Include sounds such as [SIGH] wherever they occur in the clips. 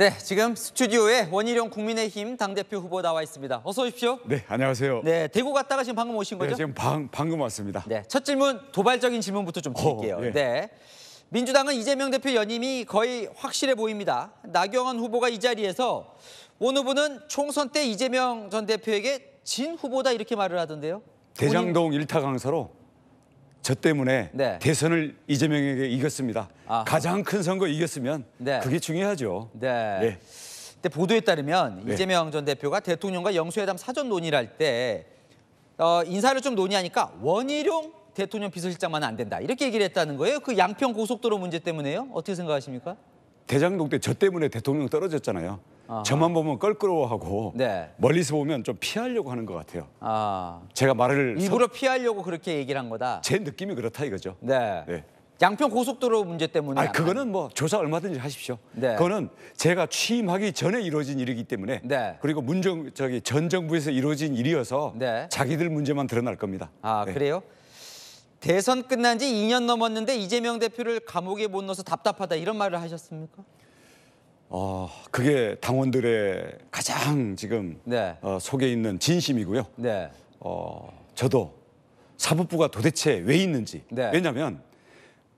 네, 지금 스튜디오에 원희룡 국민의힘 당대표 후보 나와 있습니다. 어서 오십시오. 네, 안녕하세요. 네, 대구 갔다가 지금 방금 오신 네, 거죠? 지금 방, 방금 왔습니다. 네, 첫 질문 도발적인 질문부터 좀 드릴게요. 어, 예. 네. 민주당은 이재명 대표 연임이 거의 확실해 보입니다. 나경원 후보가 이 자리에서 원 후보는 총선 때 이재명 전 대표에게 진 후보다 이렇게 말을 하던데요. 대장동 일타 강서로 저 때문에 네. 대선을 이재명에게 이겼습니다. 아하. 가장 큰 선거 이겼으면 네. 그게 중요하죠. 네. 네. 근데 보도에 따르면 네. 이재명 전 대표가 대통령과 영수회담 사전 논의를 할 때 어, 인사를 좀 논의하니까 원희룡 대통령 비서실장만은 안 된다 이렇게 얘기를 했다는 거예요. 그 양평 고속도로 문제 때문에요. 어떻게 생각하십니까? 대장동 때 저 때문에 대통령 떨어졌잖아요. 아하. 저만 보면 껄끄러워하고 네. 멀리서 보면 좀 피하려고 하는 것 같아요. 아 제가 말을 일부러 피하려고 그렇게 얘기를 한 거다. 서- 제 느낌이 그렇다 이거죠. 네. 네. 양평 고속도로 문제 때문에. 아, 안 그거는 뭐 조사 얼마든지 하십시오. 네. 그거는 제가 취임하기 전에 이루어진 일이기 때문에 네. 그리고 문정 저기 전 정부에서 이루어진 일이어서 네. 자기들 문제만 드러날 겁니다. 아 네. 그래요? 대선 끝난 지 2년 넘었는데 이재명 대표를 감옥에 못 넣어서 답답하다 이런 말을 하셨습니까? 어, 그게 당원들의 가장 지금 네. 어, 속에 있는 진심이고요. 네. 어, 저도 사법부가 도대체 왜 있는지. 네. 왜냐하면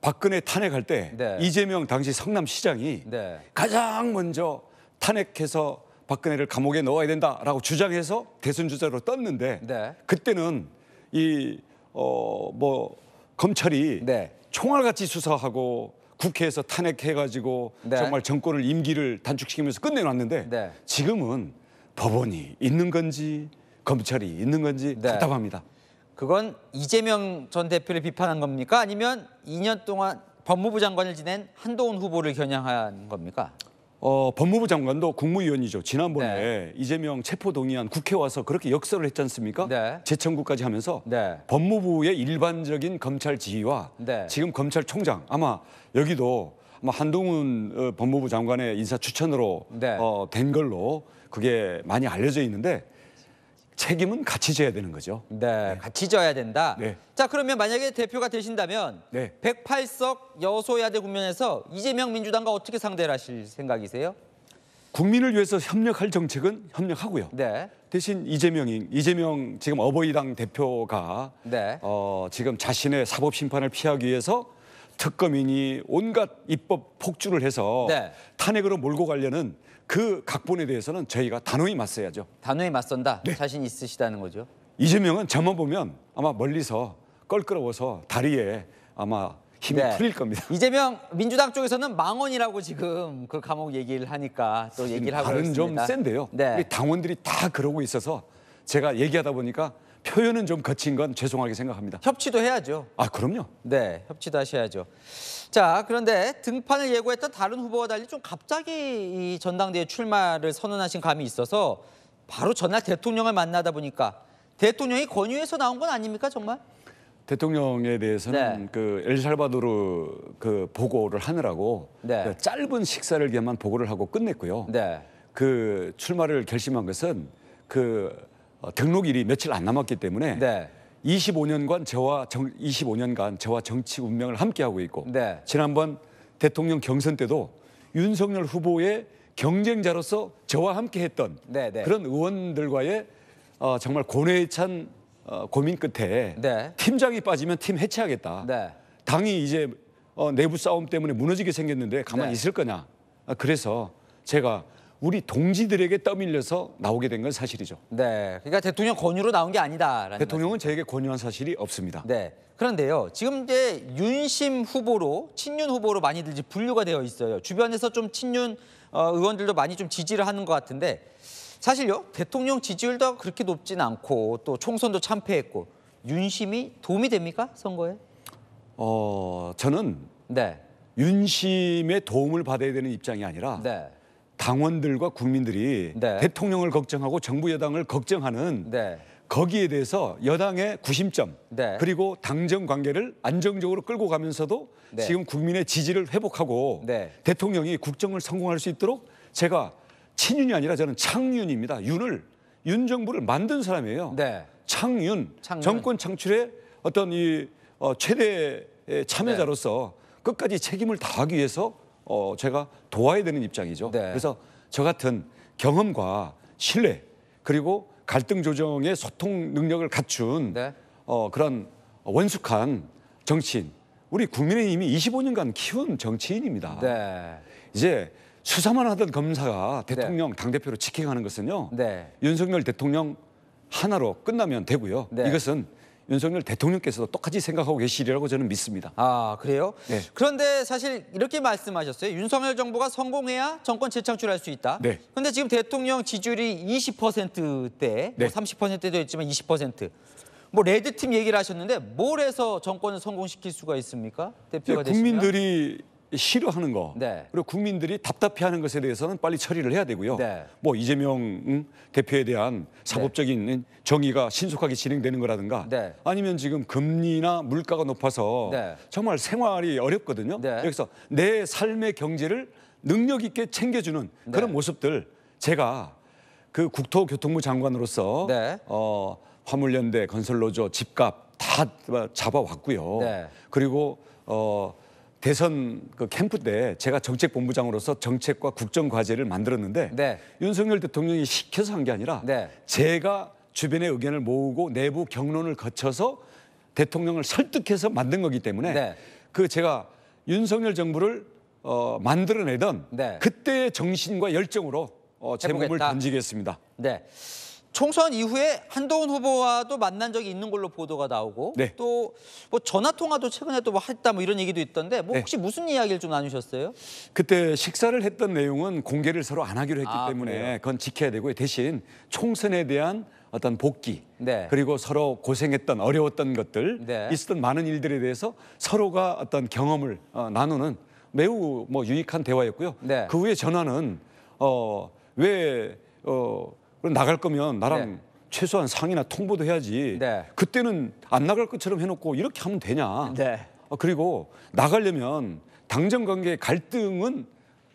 박근혜 탄핵할 때 네. 이재명 당시 성남시장이 네. 가장 먼저 탄핵해서 박근혜를 감옥에 넣어야 된다라고 주장해서 대선 주자로 떴는데 네. 그때는 이 어 뭐 검찰이 네. 총알같이 수사하고 국회에서 탄핵해가지고 네. 정말 정권을 임기를 단축시키면서 끝내놨는데 네. 지금은 법원이 있는 건지 검찰이 있는 건지 네. 답답합니다. 그건 이재명 전 대표를 비판한 겁니까? 아니면 2년 동안 법무부 장관을 지낸 한동훈 후보를 겨냥한 겁니까? 어, 법무부 장관도 국무위원이죠. 지난번에 네. 이재명 체포 동의안 국회 와서 그렇게 역설을 했지 않습니까? 네. 재청구까지 하면서 네. 법무부의 일반적인 검찰 지휘와 네. 지금 검찰총장 아마 여기도 아마 한동훈 어, 법무부 장관의 인사 추천으로 네. 어, 된 걸로 그게 많이 알려져 있는데 책임은 같이 져야 되는 거죠. 네, 같이 져야 된다. 네. 자, 그러면 만약에 대표가 되신다면 네. 108석 여소야대 국면에서 이재명 민주당과 어떻게 상대를 하실 생각이세요? 국민을 위해서 협력할 정책은 협력하고요. 네. 대신 이재명이 이재명 지금 어버이당 대표가 네. 어, 지금 자신의 사법 심판을 피하기 위해서 특검이니 온갖 입법 폭주를 해서 네. 탄핵으로 몰고 가려는 그 각본에 대해서는 저희가 단호히 맞서야죠. 단호히 맞선다. 네. 자신 있으시다는 거죠. 이재명은 저만 보면 아마 멀리서 껄끄러워서 다리에 아마 힘이 네. 풀릴 겁니다. [LAUGHS] 이재명 민주당 쪽에서는 망언이라고 지금 그 감옥 얘기를 하니까 또 얘기를 하고 발은 좀 있습니다. 센데요. 네. 당원들이 다 그러고 있어서 제가 얘기하다 보니까 표현은 좀 거친 건 죄송하게 생각합니다. 협치도 해야죠. 아 그럼요. 네, 협치도 하셔야죠. 자, 그런데 등판을 예고했던 다른 후보와 달리 좀 갑자기 이 전당대회 출마를 선언하신 감이 있어서 바로 전날 대통령을 만나다 보니까 대통령이 권유해서 나온 건 아닙니까 정말? 대통령에 대해서는 네. 그 엘살바도르 그 보고를 하느라고 네. 그 짧은 식사를 위해만 보고를 하고 끝냈고요. 네, 그 출마를 결심한 것은 그 어, 등록일이 며칠 안 남았기 때문에 네, 25년간 저와 정, 25년간 저와 정치 운명을 함께 하고 있고 네. 지난번 대통령 경선 때도 윤석열 후보의 경쟁자로서 저와 함께 했던 네, 네. 그런 의원들과의 어, 정말 고뇌에 찬 어, 고민 끝에 네. 팀장이 빠지면 팀 해체하겠다. 네. 당이 이제 어, 내부 싸움 때문에 무너지게 생겼는데 가만히 네. 있을 거냐. 아, 그래서 제가 우리 동지들에게 떠밀려서 나오게 된 건 사실이죠. 네. 그러니까 대통령 권유로 나온 게 아니다라는 대통령은 저에게 권유한 사실이 없습니다. 네. 그런데요. 지금 이제 윤심 후보로 친윤 후보로 많이들 이제 분류가 되어 있어요. 주변에서 좀 친윤 어, 의원들도 많이 좀 지지를 하는 것 같은데 사실요. 대통령 지지율도 그렇게 높진 않고 또 총선도 참패했고 윤심이 도움이 됩니까 선거에? 어, 저는 네. 윤심의 도움을 받아야 되는 입장이 아니라 네. 당원들과 국민들이 네. 대통령을 걱정하고 정부 여당을 걱정하는 네. 거기에 대해서 여당의 구심점 네. 그리고 당정 관계를 안정적으로 끌고 가면서도 네. 지금 국민의 지지를 회복하고 네. 대통령이 국정을 성공할 수 있도록 제가 친윤이 아니라 저는 창윤입니다. 윤을 윤 정부를 만든 사람이에요. 네. 창윤, 창윤. 정권 창출의 어떤 이 어, 최대 참여자로서 네. 끝까지 책임을 다하기 위해서 어, 제가 도와야 되는 입장이죠. 네. 그래서 저 같은 경험과 신뢰 그리고 갈등 조정의 소통 능력을 갖춘 네. 어, 그런 원숙한 정치인 우리 국민의힘이 25년간 키운 정치인입니다. 네. 이제 수사만 하던 검사가 대통령 당대표로 직행하는 것은요. 네. 윤석열 대통령 하나로 끝나면 되고요. 네. 이것은 윤석열 대통령께서도 똑같이 생각하고 계시리라고 저는 믿습니다. 아 그래요? 네. 그런데 사실 이렇게 말씀하셨어요. 윤석열 정부가 성공해야 정권 재창출할 수 있다. 네. 그런데 지금 대통령 지지율이 20%대, 네. 뭐 30%도 있지만 20%. 뭐 레드팀 얘기를 하셨는데 뭘 해서 정권을 성공시킬 수가 있습니까? 대표가 되시면? 국민들이 싫어하는 거 네. 그리고 국민들이 답답해하는 것에 대해서는 빨리 처리를 해야 되고요. 네. 뭐 이재명 음, 대표에 대한 사법적인 정의가 신속하게 진행되는 거라든가 네. 아니면 지금 금리나 물가가 높아서 네. 정말 생활이 어렵거든요. 네. 여기서 내 삶의 경제를 능력 있게 챙겨주는 네. 그런 모습들 제가 그 국토교통부 장관으로서 네. 어, 화물연대, 건설노조, 집값 다 잡아왔고요. 네. 그리고 어, 대선 그 캠프 때 제가 정책본부장으로서 정책과 국정 과제를 만들었는데 네. 윤석열 대통령이 시켜서 한 게 아니라 네. 제가 주변의 의견을 모으고 내부 경론을 거쳐서 대통령을 설득해서 만든 거기 때문에 네. 그 제가 윤석열 정부를 어, 만들어내던 네. 그때의 정신과 열정으로 어, 제 몸을 해보겠다. 던지겠습니다. 네. 총선 이후에 한동훈 후보와도 만난 적이 있는 걸로 보도가 나오고 네. 또뭐 전화 통화도 최근에 또 뭐 했다 뭐 이런 얘기도 있던데 뭐 네. 혹시 무슨 이야기를 좀 나누셨어요? 그때 식사를 했던 내용은 공개를 서로 안 하기로 했기 아, 때문에 그래요? 그건 지켜야 되고요. 대신 총선에 대한 어떤 복귀 네. 그리고 서로 고생했던 어려웠던 것들 네. 있었던 많은 일들에 대해서 서로가 어떤 경험을 어, 나누는 매우 뭐 유익한 대화였고요. 네. 그 후에 전화는 어 왜 어, 그럼 나갈 거면 나랑 네. 최소한 상의나 통보도 해야지. 네. 그때는 안 나갈 것처럼 해놓고 이렇게 하면 되냐? 네. 어, 그리고 나가려면 당정 관계 갈등은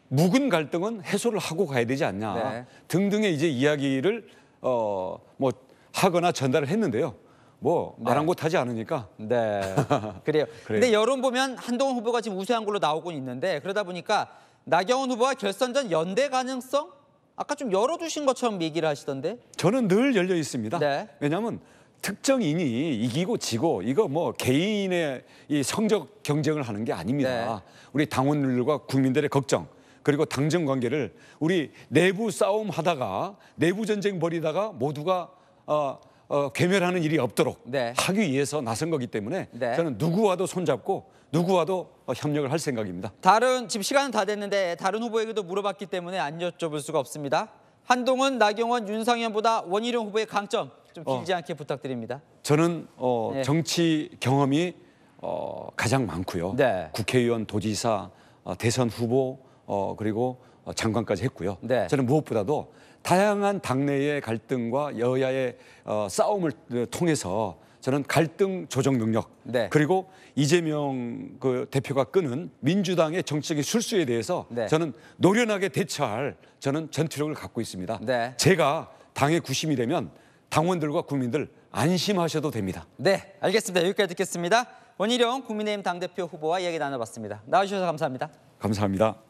묵은 갈등은 해소를 하고 가야 되지 않냐 네. 등등의 이제 이야기를 어 뭐 하거나 전달을 했는데요. 뭐 네. 아랑곳하지 않으니까 네. [LAUGHS] 그래요. 그래요. 근데 여론 보면 한동훈 후보가 지금 우세한 걸로 나오고 있는데 그러다 보니까 나경원 후보와 결선 전 연대 가능성 아까 좀 열어두신 것처럼 얘기를 하시던데. 저는 늘 열려 있습니다. 네. 왜냐하면 특정인이 이기고 지고 이거 뭐 개인의 이 성적 경쟁을 하는 게 아닙니다. 네. 우리 당원들과 국민들의 걱정 그리고 당정 관계를 우리 내부 싸움 하다가 내부 전쟁 벌이다가 모두가 어, 어, 괴멸하는 일이 없도록 네. 하기 위해서 나선 거기 때문에 네. 저는 누구와도 손잡고 누구와도 어, 협력을 할 생각입니다. 다른 지금 시간은 다 됐는데 다른 후보에게도 물어봤기 때문에 안 여쭤볼 수가 없습니다. 한동훈, 나경원, 윤상현보다 원희룡 후보의 강점 좀 길지 않게 부탁드립니다. 저는 어, 네. 정치 경험이 어, 가장 많고요. 네. 국회의원, 도지사, 어, 대선 후보 어, 그리고 어, 장관까지 했고요. 네. 저는 무엇보다도 다양한 당내의 갈등과 여야의 어, 싸움을 어, 통해서 저는 갈등 조정 능력 네. 그리고 이재명 그 대표가 끄는 민주당의 정치적인 술수에 대해서 네. 저는 노련하게 대처할 저는 전투력을 갖고 있습니다. 네. 제가 당의 구심이 되면 당원들과 국민들 안심하셔도 됩니다. 네, 알겠습니다. 여기까지 듣겠습니다. 원희룡 국민의힘 당대표 후보와 이야기 나눠봤습니다. 나와주셔서 감사합니다. 감사합니다.